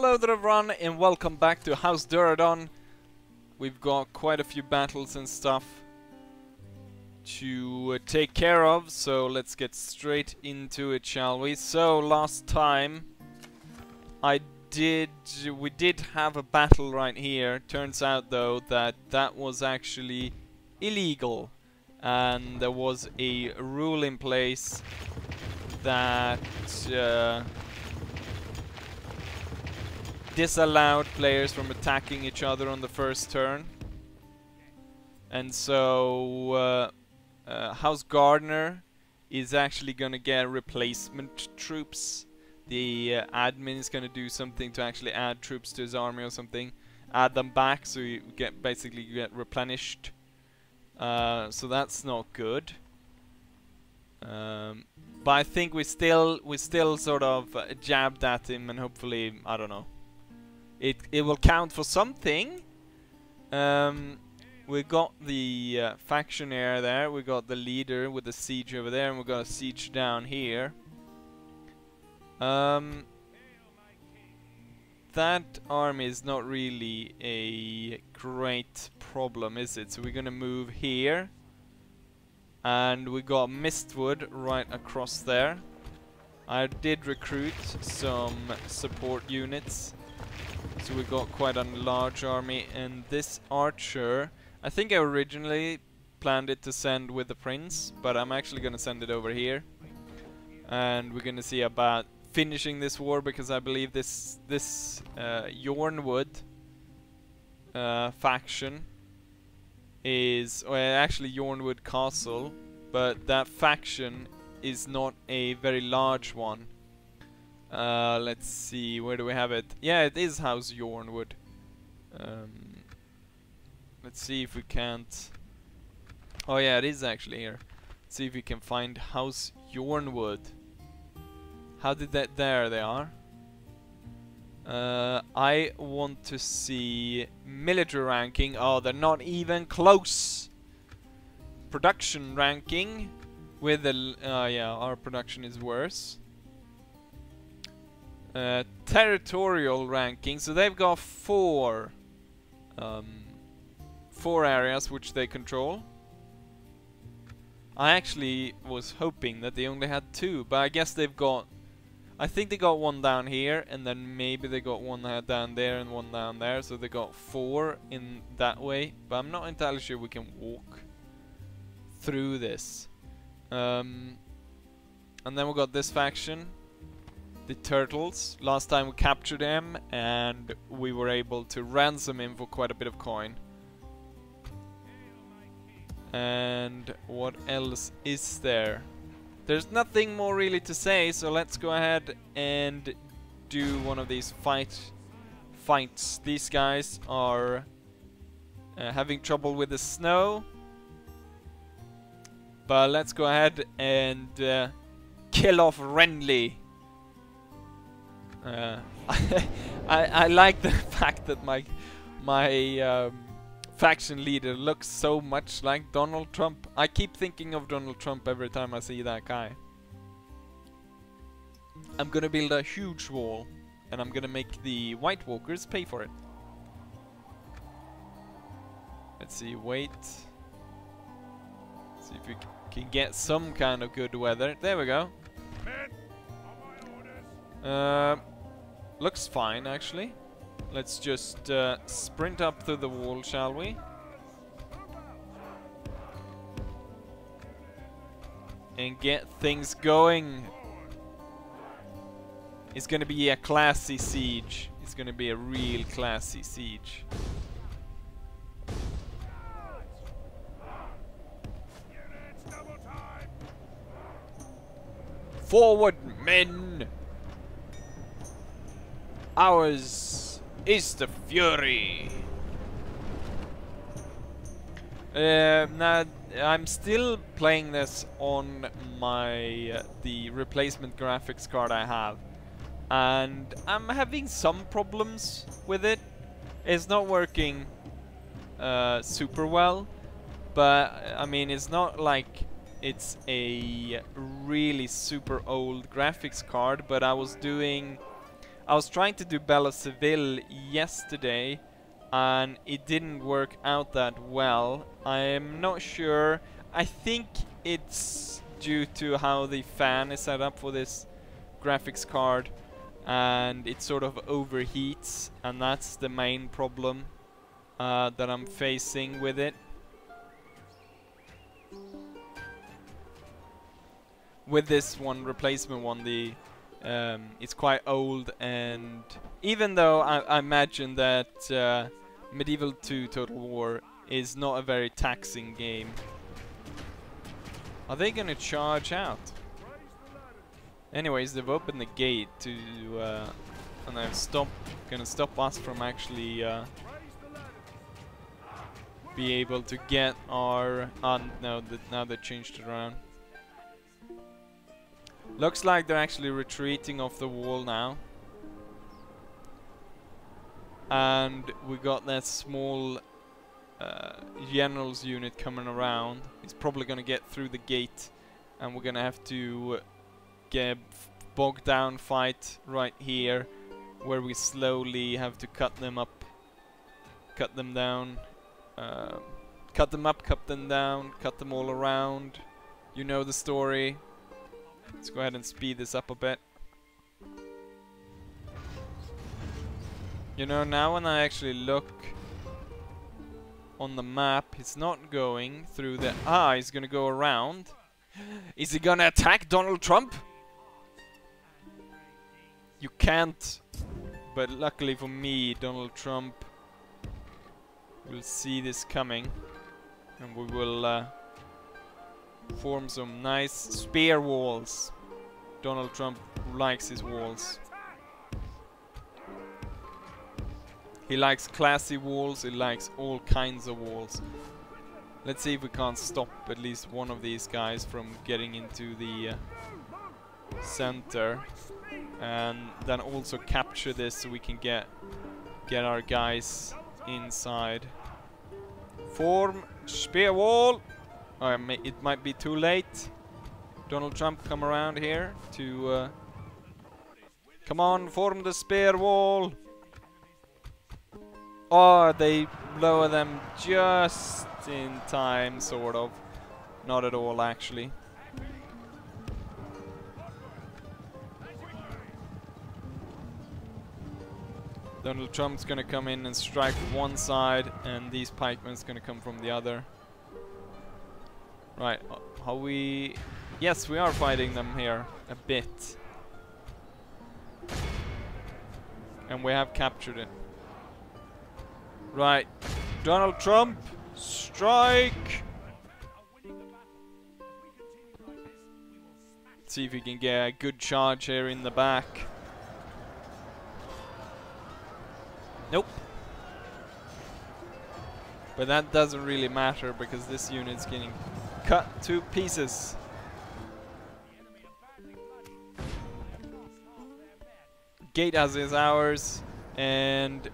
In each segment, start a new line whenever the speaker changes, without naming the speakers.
Hello there everyone and welcome back to House Durrandon. We've got quite a few battles and stuff to uh, take care of, so let's get straight into it, shall we? So last time I did we did have a battle right here. Turns out though that that was actually illegal and there was a rule in place that uh, disallowed players from attacking each other on the first turn. And so uh, uh, House Gardener is actually gonna get replacement troops. The uh, admin is gonna do something to actually add troops to his army or something. Add them back so you get basically you get replenished. Uh, so that's not good. Um, but I think we still we still sort of uh, jabbed at him and hopefully I don't know it it will count for something. Um, we got the uh, faction heir there, we got the leader with the siege over there, and we got a siege down here. Um, that army is not really a great problem, is it? So we're gonna move here. And we got Mistwood right across there. I did recruit some support units. So we got quite a large army and this archer, I think I originally planned it to send with the prince, but I'm actually gonna send it over here. And we're gonna see about finishing this war because I believe this this uh, Yronwood uh, faction is, well actually Yronwood Castle, but that faction is not a very large one. Uh, let's see, where do we have it? Yeah, it is House Yronwood. Um, let's see if we can't... Oh yeah, it is actually here. Let's see if we can find House Yronwood. How did that... There they are. Uh, I want to see military ranking. Oh, they're not even close. Production ranking with the... Uh, yeah, our production is worse. Uh, territorial ranking. So they've got four, um, four areas which they control. I actually was hoping that they only had two, but I guess they've got. I think they got one down here, and then maybe they got one down there and one down there. So they got four in that way. But I'm not entirely sure we can walk through this. Um, and then we got this faction the turtles. Last time we captured him and we were able to ransom him for quite a bit of coin. And what else is there? There's nothing more really to say, so let's go ahead and do one of these fight fights. These guys are uh, having trouble with the snow. But let's go ahead and uh, kill off Renly. Uh, I I like the fact that my my um, faction leader looks so much like Donald Trump. I keep thinking of Donald Trump every time I see that guy. I'm gonna build a huge wall and I'm gonna make the White Walkers pay for it. Let's see, wait. See if we can get some kind of good weather. There we go. Uh, Looks fine, actually. Let's just uh, sprint up through the wall, shall we? And get things going. It's gonna be a classy siege. It's gonna be a real classy siege. Forward, men! Ours is the fury. Uh, now, I'm still playing this on my uh, the replacement graphics card I have, and I'm having some problems with it. It's not working uh, super well, but I mean it's not like it's a really super old graphics card. But I was doing I was trying to do Belle of Seville yesterday and it didn't work out that well. I'm not sure. I think it's due to how the fan is set up for this graphics card and it sort of overheats and that's the main problem uh, that I'm facing with it. With this one, replacement one, the um, it's quite old and even though I, I imagine that uh, Medieval 2 Total War is not a very taxing game. Are they gonna charge out? Anyways, they've opened the gate to, uh, and they're stop, gonna stop us from actually uh, be able to get our. Uh, no, th now they changed it around. Looks like they're actually retreating off the wall now. And we got that small uh, general's unit coming around. It's probably gonna get through the gate, and we're gonna have to get bogged down fight right here where we slowly have to cut them up cut them down uh, cut them up cut them down cut them all around you know the story let's go ahead and speed this up a bit you know now when I actually look on the map it's not going through the ah he's gonna go around is he gonna attack Donald Trump you can't. But luckily for me, Donald Trump will see this coming. And we will uh, form some nice spear walls. Donald Trump likes his walls. He likes classy walls, he likes all kinds of walls. Let's see if we can't stop at least one of these guys from getting into the uh, center and then also capture this so we can get get our guys inside. Form spear wall. It might be too late. Donald Trump come around here to uh, come on, form the spear wall. Oh, they lower them just in time, sort of. Not at all, actually. Donald Trump's gonna come in and strike one side and these pikemen's gonna come from the other. Right, uh, how we... Yes, we are fighting them here a bit. And we have captured it. Right, Donald Trump, strike! See if we can get a good charge here in the back. Nope. But that doesn't really matter because this unit's getting cut to pieces. Gate has his hours and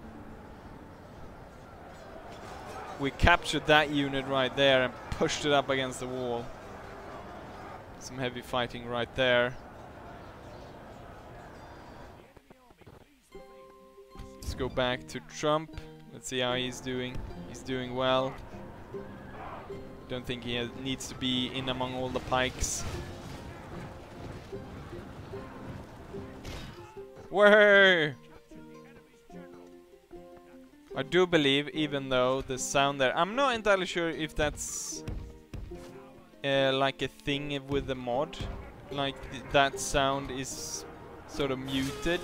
we captured that unit right there and pushed it up against the wall. Some heavy fighting right there. Let's go back to Trump. Let's see how he's doing. He's doing well. Don't think he needs to be in among all the pikes. Where? I do believe, even though the sound there, I'm not entirely sure if that's uh, like a thing with the mod, like th that sound is sort of muted,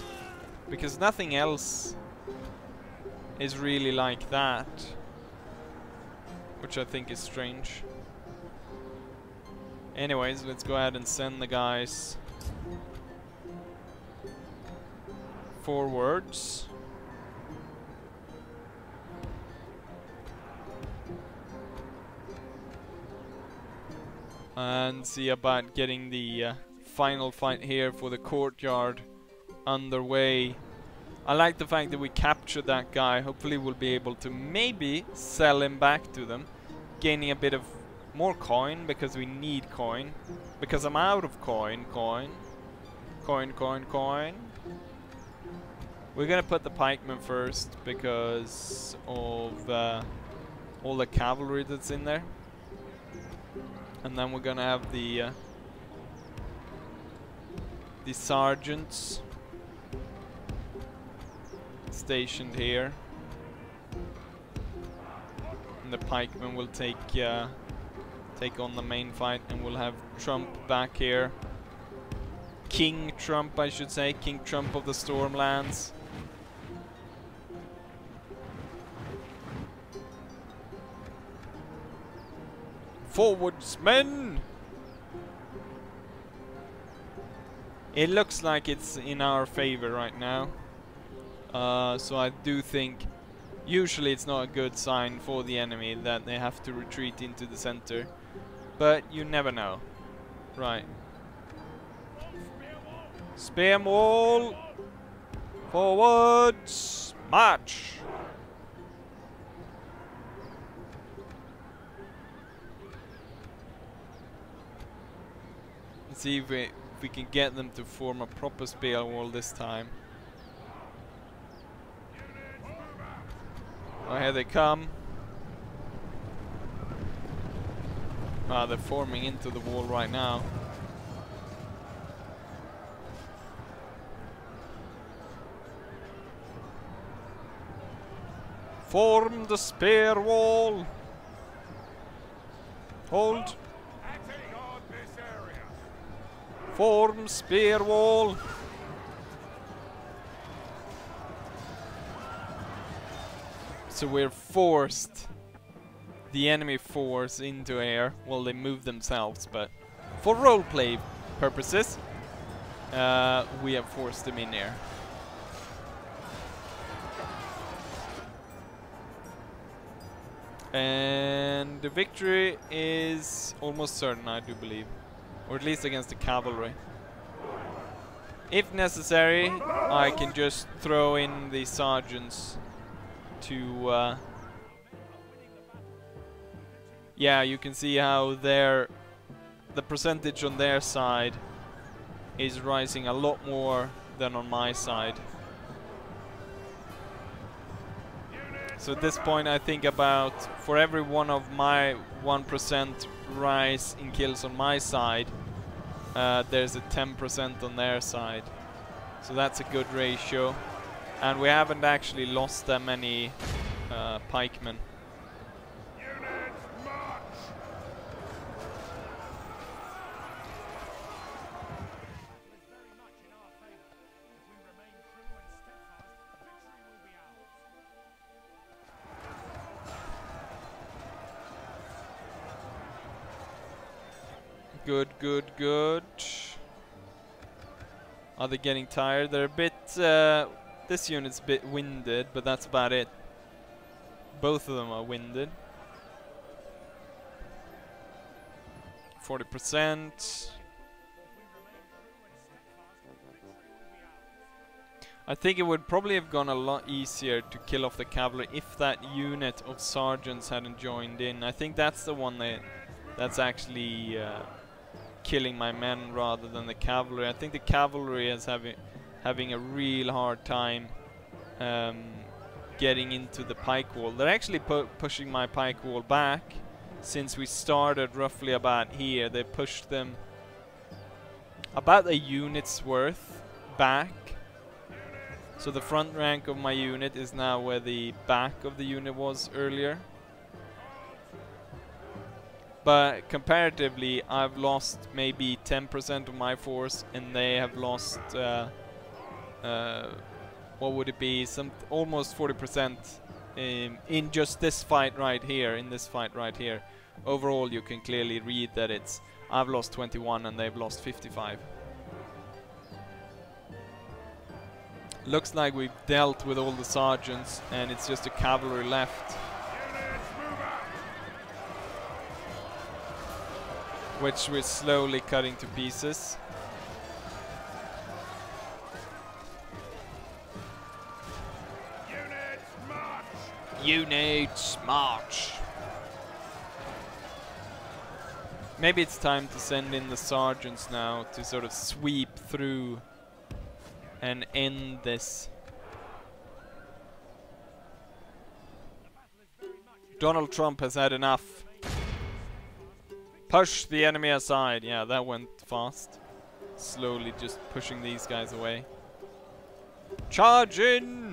because nothing else is really like that. Which I think is strange. Anyways, let's go ahead and send the guys forwards. And see about getting the uh, final fight here for the courtyard underway. I like the fact that we captured that guy. Hopefully we'll be able to maybe sell him back to them. Gaining a bit of more coin because we need coin. Because I'm out of coin, coin. Coin, coin, coin. We're gonna put the pikemen first because of uh, all the cavalry that's in there. And then we're gonna have the uh, the sergeants stationed here. The pikemen will take uh, take on the main fight and we'll have Trump back here. King Trump, I should say. King Trump of the Stormlands. Forwards, men! It looks like it's in our favor right now. Uh, so I do think usually it's not a good sign for the enemy that they have to retreat into the center. But you never know. Right. Spear wall! Forwards! March! Let's see if we, if we can get them to form a proper spear wall this time. Oh, here they come. Ah, they're forming into the wall right now. Form the spear wall. Hold. Form spear wall. So we're forced the enemy force into air. Well, they move themselves, but for roleplay purposes, uh, we have forced them in air. And the victory is almost certain, I do believe. Or at least against the cavalry. If necessary, I can just throw in the sergeants to... Uh, yeah, you can see how their the percentage on their side is rising a lot more than on my side. So at this point I think about for every one of my 1% rise in kills on my side uh, there's a 10% on their side. So that's a good ratio. And we haven't actually lost that many uh, pikemen. Good, good, good. Are they getting tired? They're a bit... Uh, this unit's a bit winded, but that's about it. Both of them are winded. 40%. I think it would probably have gone a lot easier to kill off the cavalry if that unit of sergeants hadn't joined in. I think that's the one that that's actually uh, killing my men rather than the cavalry. I think the cavalry is having having a real hard time um, getting into the pike wall. They're actually pu pushing my pike wall back since we started roughly about here. They pushed them about a unit's worth back. So the front rank of my unit is now where the back of the unit was earlier. But comparatively, I've lost maybe 10% of my force, and they have lost, uh, uh, what would it be, some almost 40% in, in just this fight right here, in this fight right here. Overall, you can clearly read that it's I've lost 21 and they've lost 55. Looks like we've dealt with all the sergeants, and it's just a cavalry left. which we're slowly cutting to pieces. units, march. Maybe it's time to send in the sergeants now to sort of sweep through and end this. Donald Trump has had enough. Push the enemy aside. Yeah, that went fast. Slowly just pushing these guys away. Charge in!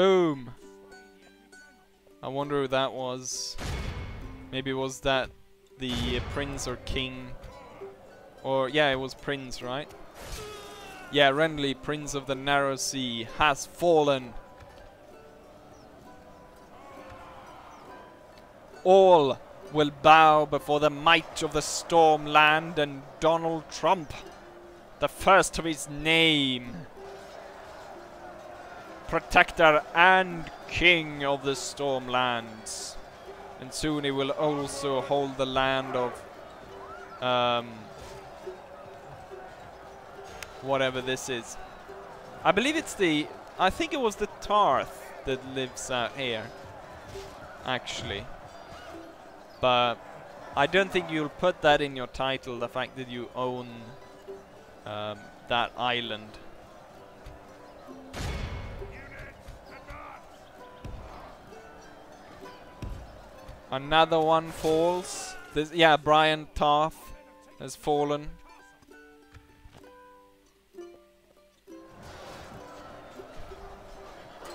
Boom! I wonder who that was. Maybe was that the prince or king? Or, yeah, it was prince, right? Yeah, Renly, prince of the narrow sea, has fallen. All will bow before the might of the Stormland and Donald Trump, the first of his name. Protector and King of the Stormlands. And soon he will also hold the land of um, whatever this is. I believe it's the, I think it was the Tarth that lives out here, actually. But I don't think you'll put that in your title, the fact that you own um, that island. Another one falls. This, yeah, Brian Tarth has fallen.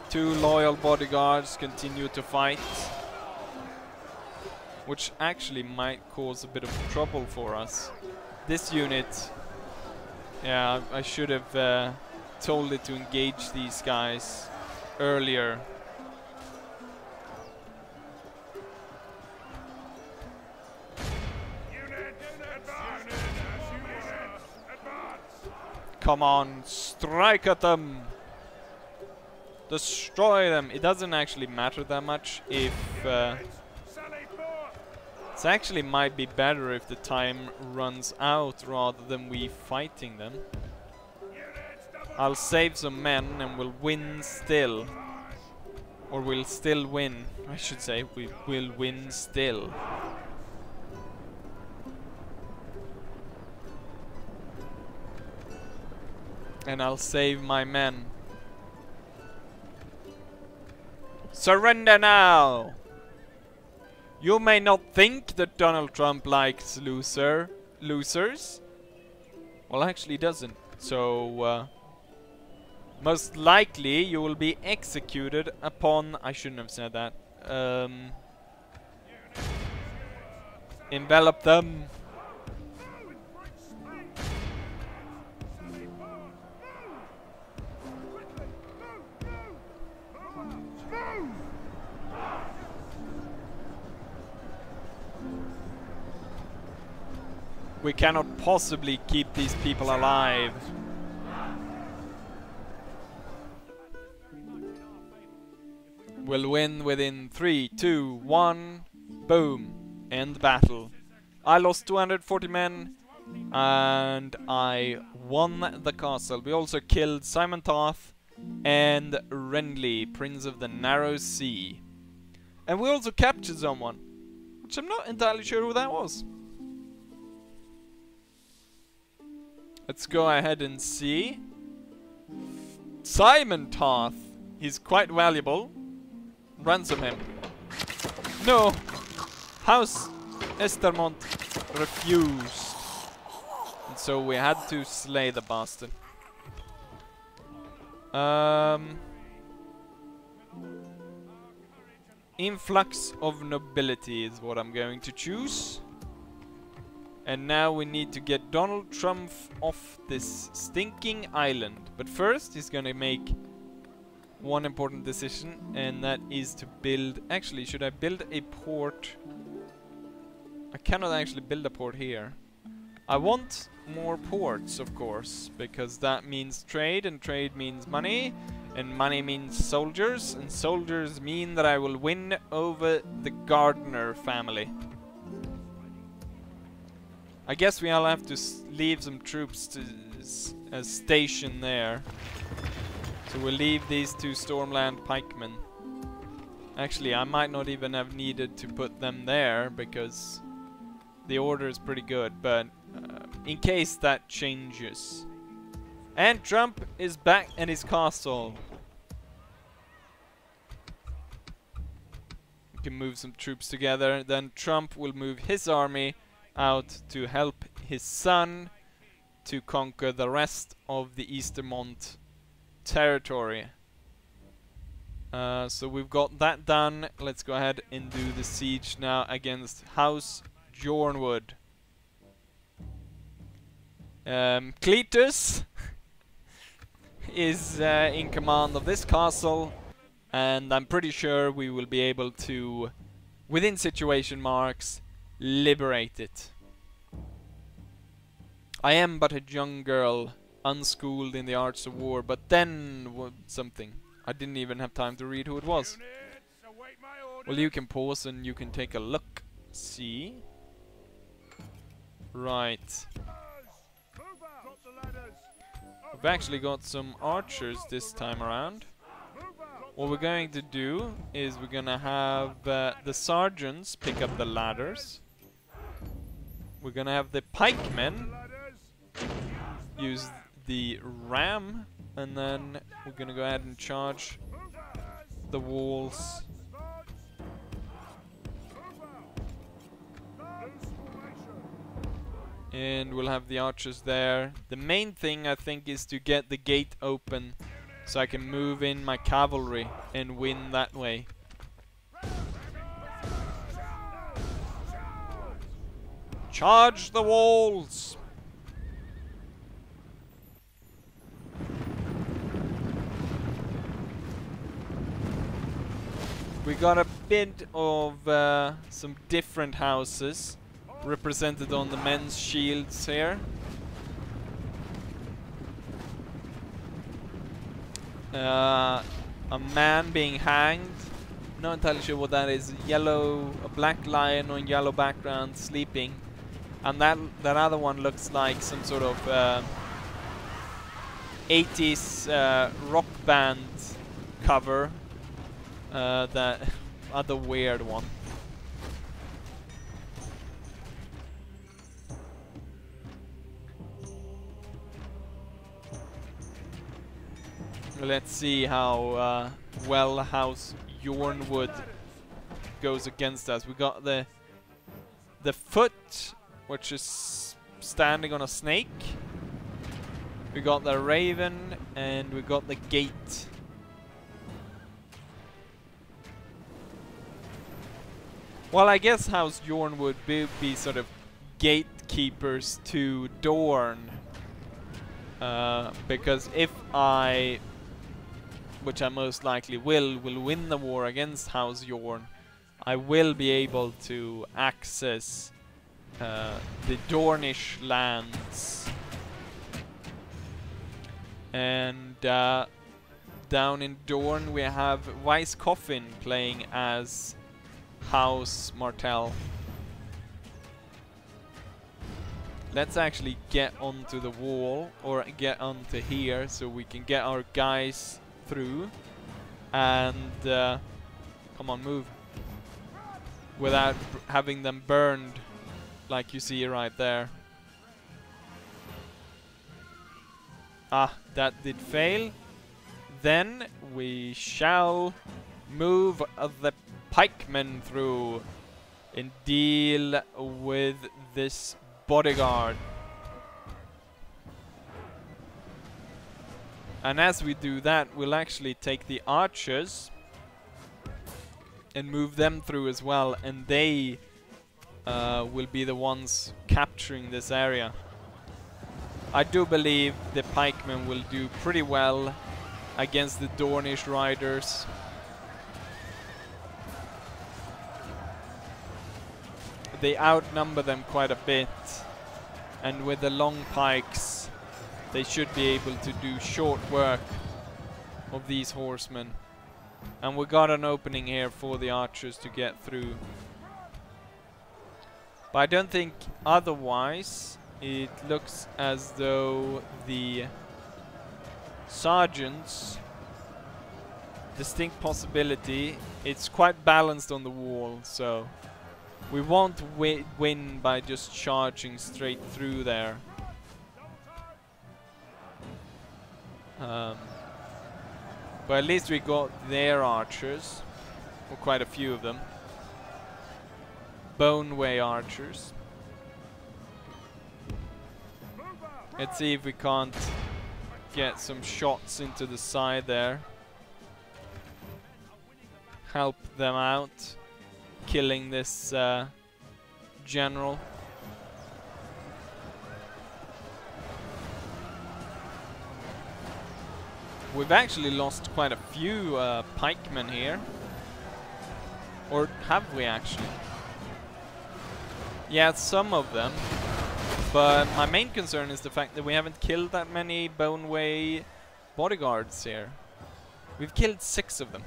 Two loyal bodyguards continue to fight. Which actually might cause a bit of trouble for us. This unit... Yeah, I should have uh, told it to engage these guys earlier Come on, strike at them! Destroy them! It doesn't actually matter that much if... Uh, it actually might be better if the time runs out rather than we fighting them. I'll save some men and we'll win still. Or we'll still win, I should say. We will win still. And I'll save my men. Surrender now! You may not think that Donald Trump likes loser losers. Well, actually doesn't. So, uh, most likely you will be executed upon... I shouldn't have said that. Um, envelop them. We cannot possibly keep these people alive. We'll win within three, two, one, boom, end battle. I lost 240 men and I won the castle. We also killed Simon Tarth and Renly, Prince of the Narrow Sea. And we also captured someone, which I'm not entirely sure who that was. Let's go ahead and see. Simon Tarth. He's quite valuable. Ransom him. No! House Estermont refused. And so we had to slay the bastard. Um, influx of nobility is what I'm going to choose. And now we need to get Donald Trump off this stinking island. But first he's gonna make one important decision and that is to build... Actually, should I build a port? I cannot actually build a port here. I want more ports, of course, because that means trade and trade means money and money means soldiers and soldiers mean that I will win over the Gardner family. I guess we all have to leave some troops to uh, station there. So we'll leave these two Stormland pikemen. Actually, I might not even have needed to put them there because the order is pretty good, but uh, in case that changes. And Trump is back in his castle. We can move some troops together. Then Trump will move his army out to help his son to conquer the rest of the Estermont territory. Uh, so we've got that done. Let's go ahead and do the siege now against House Jornwood. Um, Cletus is uh, in command of this castle and I'm pretty sure we will be able to, within situation marks, liberate it. I am but a young girl, unschooled in the arts of war, but then something. I didn't even have time to read who it was. Well, you can pause and you can take a look. See? Right. We've actually got some archers this time around. What we're going to do is we're gonna have uh, the sergeants pick up the ladders. We're gonna have the pikemen use the ram and then we're gonna go ahead and charge the walls. And we'll have the archers there. The main thing I think is to get the gate open so I can move in my cavalry and win that way charge the walls We got a bit of uh, some different houses represented on the men's shields here. Uh, a man being hanged. Not entirely sure what that is. Yellow, a black lion on yellow background sleeping. And that that other one looks like some sort of uh, 80s uh, rock band cover uh, that other weird one. Let's see how uh, well House Jornwood goes against us. We got the the foot, which is standing on a snake. We got the raven, and we got the gate. Well, I guess House Jorn would be, be sort of gatekeepers to Dorne. Uh, because if I, which I most likely will, will win the war against House Jorn, I will be able to access uh, the Dornish lands. And uh, down in Dorne we have Weiss Coffin playing as House Martell. Let's actually get onto the wall, or get onto here, so we can get our guys through. And, uh, come on, move. Without having them burned, like you see right there. Ah, that did fail. Then we shall move uh, the pikemen through and deal with this bodyguard. And as we do that, we'll actually take the archers and move them through as well, and they uh, will be the ones capturing this area. I do believe the pikemen will do pretty well against the Dornish riders. they outnumber them quite a bit. And with the long pikes, they should be able to do short work of these horsemen. And we got an opening here for the archers to get through. But I don't think otherwise it looks as though the sergeants distinct possibility it's quite balanced on the wall so we won't wi win by just charging straight through there. Um, but at least we got their archers, or quite a few of them. Boneway archers. Let's see if we can't get some shots into the side there. Help them out, killing this uh, general. We've actually lost quite a few uh, pikemen here. Or have we actually? Yeah, some of them. But my main concern is the fact that we haven't killed that many Boneway bodyguards here. We've killed six of them.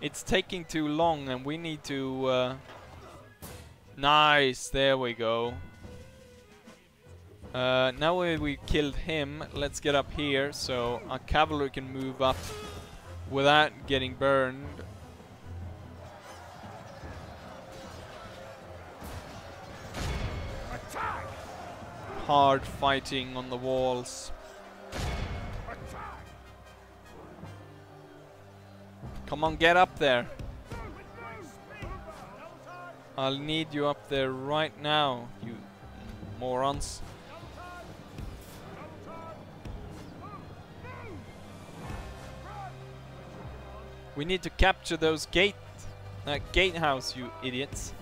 It's taking too long and we need to... Uh nice, there we go. Uh, now we, we killed him, let's get up here so our cavalry can move up without getting burned. Hard fighting on the walls. Come on, get up there. I'll need you up there right now, you morons. We need to capture those gate, that gatehouse, you idiots.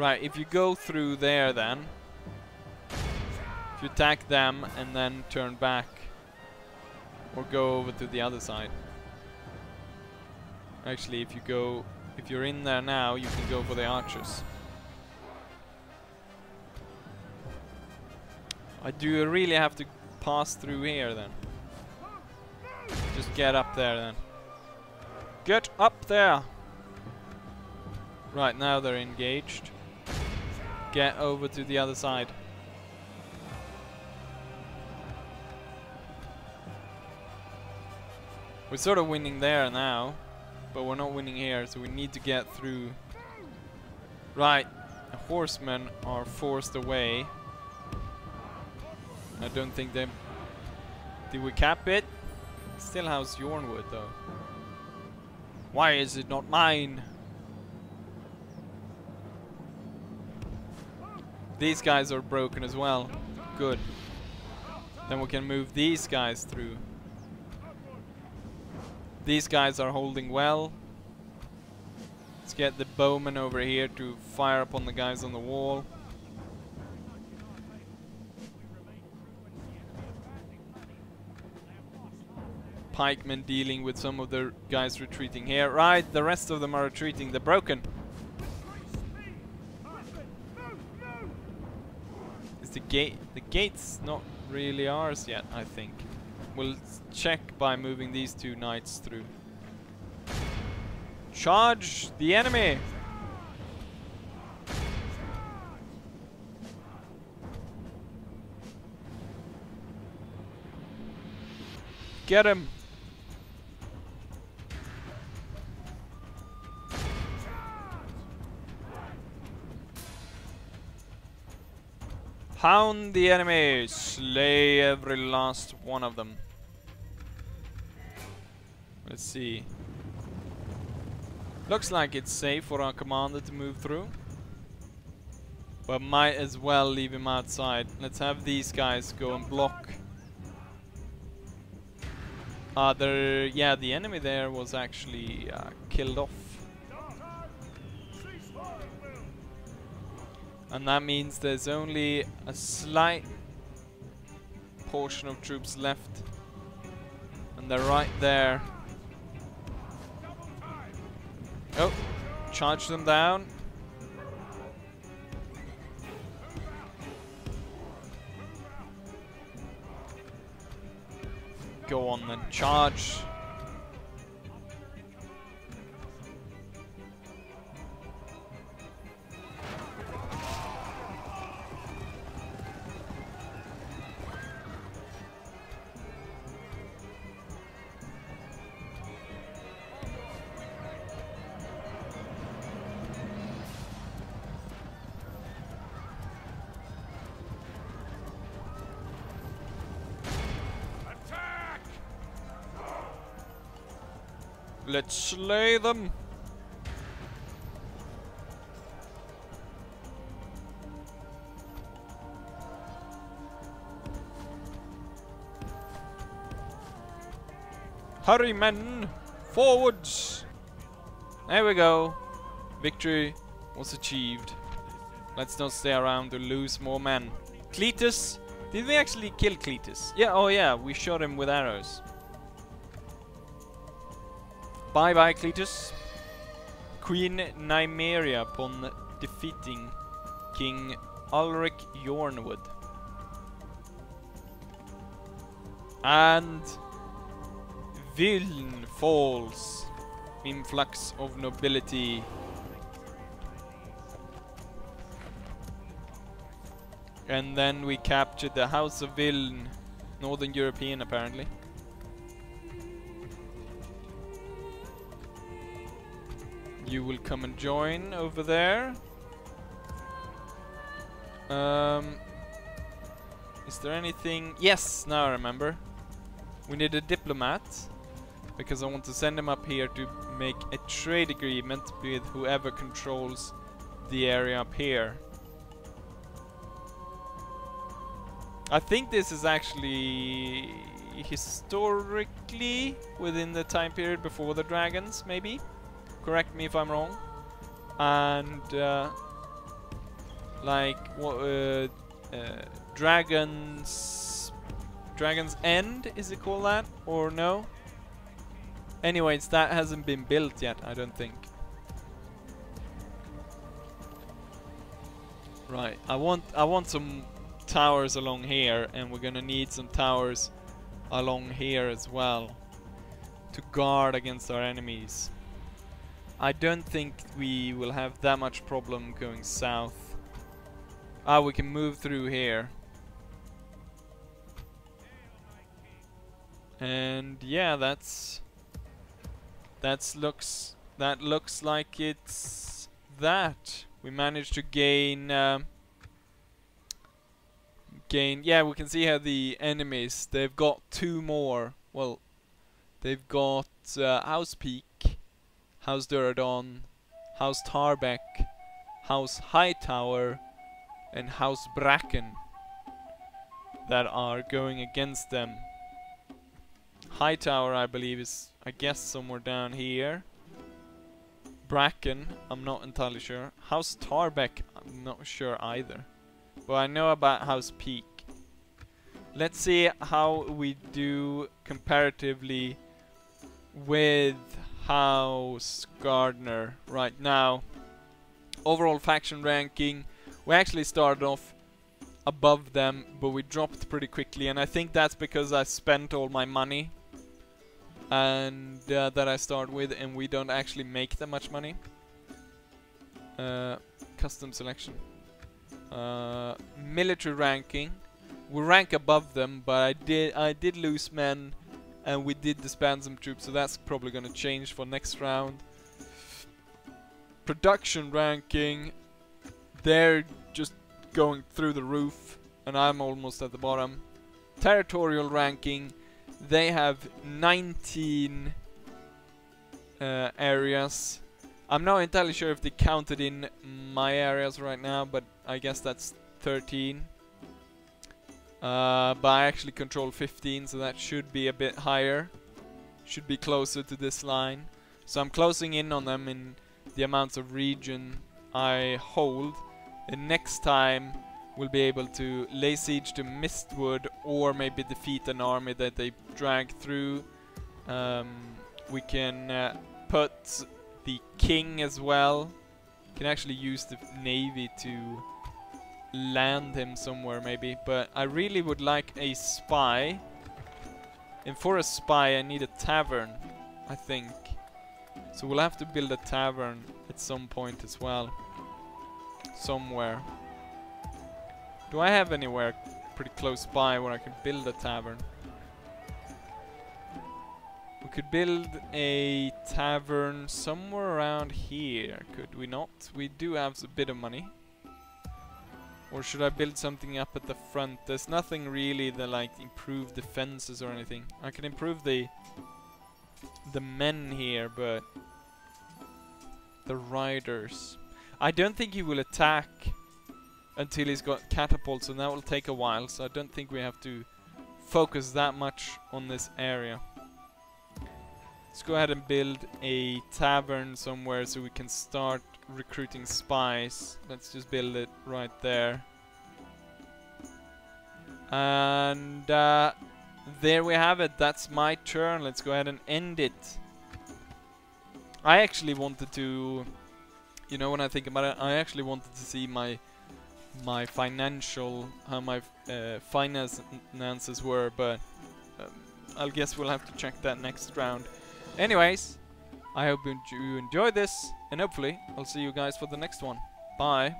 Right, if you go through there then, if you attack them and then turn back, or go over to the other side. Actually, if you go, if you're in there now, you can go for the archers. I do really have to pass through here then. Just get up there then. Get up there! Right, now they're engaged. Get over to the other side. We're sort of winning there now, but we're not winning here, so we need to get through. Right, the horsemen are forced away. I don't think they... Did we cap it? Still has Yronwood though. Why is it not mine? These guys are broken as well. Good. Then we can move these guys through. These guys are holding well. Let's get the bowman over here to fire upon the guys on the wall. Pikemen dealing with some of the guys retreating here. Right, the rest of them are retreating. They're broken. Gate... The gate's not really ours yet, I think. We'll check by moving these two knights through. Charge the enemy! Get him! Hound the enemy! Slay every last one of them. Let's see. Looks like it's safe for our commander to move through. But might as well leave him outside. Let's have these guys go and block. Uh, there, yeah, the enemy there was actually uh, killed off. And that means there's only a slight portion of troops left. And they're right there. Oh, charge them down. Go on then, charge. Them. Hurry, men! Forwards! There we go. Victory was achieved. Let's not stay around to lose more men. Cletus? Did we actually kill Cletus? Yeah, oh yeah, we shot him with arrows. Bye bye, Cletus. Queen Nymeria upon defeating King Ulric Yronwood. And Viln falls. Influx of nobility. And then we captured the House of Viln. Northern European apparently. You will come and join over there. Um, is there anything? Yes, now I remember. We need a diplomat because I want to send him up here to make a trade agreement with whoever controls the area up here. I think this is actually historically within the time period before the dragons, maybe? Correct me if I'm wrong. And, uh, like, what, uh, uh, Dragons... Dragon's End, is it called that? Or no? Anyways, that hasn't been built yet, I don't think. Right, I want I want some towers along here, and we're gonna need some towers along here as well to guard against our enemies. I don't think we will have that much problem going south. Ah, we can move through here. And yeah, that's that looks that looks like it's that. We managed to gain uh, gain. Yeah, we can see how the enemies. They've got two more. Well, they've got uh, House Peake, House Durrandon, House Tarbeck, House Hightower, and House Bracken that are going against them. Hightower, I believe, is I guess somewhere down here. Bracken, I'm not entirely sure. House Tarbeck, I'm not sure either. But I know about House Peake. Let's see how we do comparatively with House Gardener right now. Overall faction ranking, we actually started off above them, but we dropped pretty quickly, and I think that's because I spent all my money and uh, that I start with and we don't actually make that much money. Uh, custom selection. Uh, military ranking. We rank above them, but I did I did lose men and we did disband some troops, so that's probably gonna change for next round. Production ranking. They're just going through the roof and I'm almost at the bottom. Territorial ranking they have 19 uh, areas. I'm not entirely sure if they counted in my areas right now, but I guess that's 13. Uh, but I actually control 15, so that should be a bit higher. Should be closer to this line. So I'm closing in on them in the amounts of region I hold. And next time we'll be able to lay siege to Mistwood or maybe defeat an army that they drag through. Um, we can uh, put the king as well. Can actually use the navy to land him somewhere maybe. But I really would like a spy. And for a spy I need a tavern, I think. So we'll have to build a tavern at some point as well. Somewhere. Do I have anywhere pretty close by where I could build a tavern? We could build a tavern somewhere around here, could we not? We do have a bit of money. Or should I build something up at the front? There's nothing really that like improve defenses or anything. I can improve the the men here, but the riders. I don't think he will attack until he's got catapults, and that will take a while. So I don't think we have to focus that much on this area. Let's go ahead and build a tavern somewhere so we can start recruiting spies. Let's just build it right there. And uh, there we have it. That's my turn. Let's go ahead and end it. I actually wanted to, you know, when I think about it, I actually wanted to see my my financial, how my uh, finances were, but um, I guess we'll have to check that next round. Anyways, I hope you enjoyed this, and hopefully I'll see you guys for the next one. Bye.